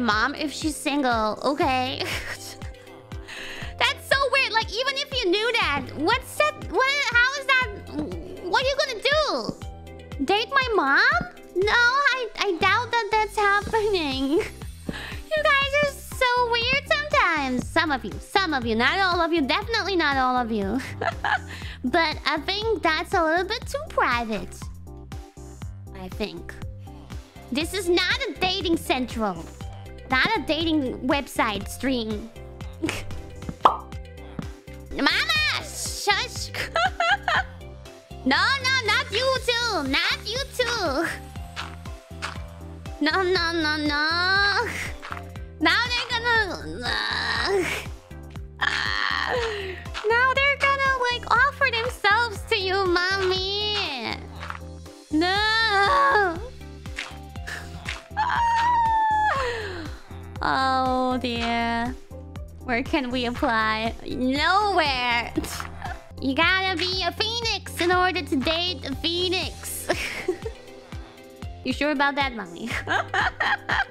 mom if she's single, okay? That's so weird. Like, even if you knew that, what's that? What? How is that? What are you gonna do? Date my mom? No, I I doubt that that's happening. You guys are so weird sometimes. Some of you, some of you, not all of you, definitely not all of you. but I think that's a little bit too private. I think. This is not a dating central. Not a dating website stream. Mama! Shush! no, no, not you too! Not you too! No, no, no, no! Now they're gonna... Ah. now they're gonna, like, offer themselves to you, mommy! Oh dear. Where can we apply? Nowhere. You gotta be a phoenix in order to date a phoenix. you sure about that, mommy?